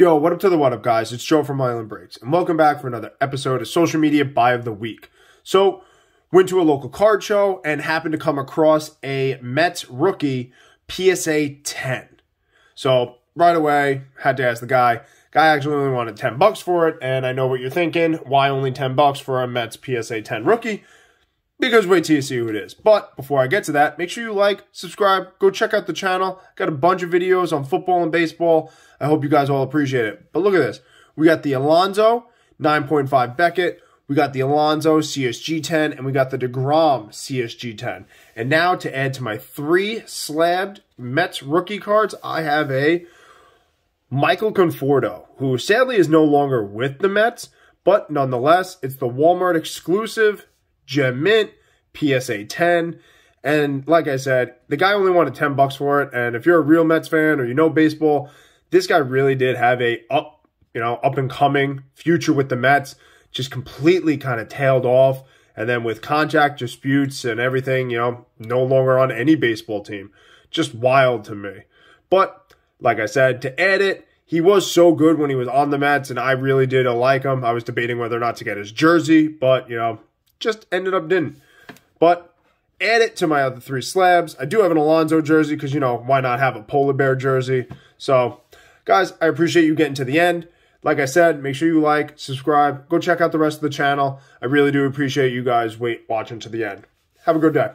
Yo, what up to the what up, guys? It's Joe from Island Breaks, and welcome back for another episode of Social Media Buy of the Week. So, went to a local card show and happened to come across a Mets rookie PSA 10. So, right away, had to ask the guy. Guy actually only wanted 10 bucks for it, and I know what you're thinking. Why only 10 bucks for a Mets PSA 10 rookie? Because wait till you see who it is. But before I get to that, make sure you like, subscribe, go check out the channel. Got a bunch of videos on football and baseball. I hope you guys all appreciate it. But look at this. We got the Alonso 9.5 Beckett. We got the Alonso CSG 10 and we got the DeGrom CSG 10. And now to add to my three slabbed Mets rookie cards, I have a Michael Conforto, who sadly is no longer with the Mets, but nonetheless, it's the Walmart exclusive Gem Mint, PSA 10. And like I said, the guy only wanted 10 bucks for it. And if you're a real Mets fan or you know baseball, this guy really did have a up, you know, up and coming future with the Mets. Just completely kind of tailed off. And then with contract disputes and everything, you know, no longer on any baseball team. Just wild to me. But like I said, to add it, he was so good when he was on the Mets, and I really did like him. I was debating whether or not to get his jersey, but, you know, just ended up didn't. But add it to my other three slabs. I do have an Alonso jersey because, you know, why not have a polar bear jersey? So, guys, I appreciate you getting to the end. Like I said, make sure you like, subscribe, go check out the rest of the channel. I really do appreciate you guys wait watching to the end. Have a good day.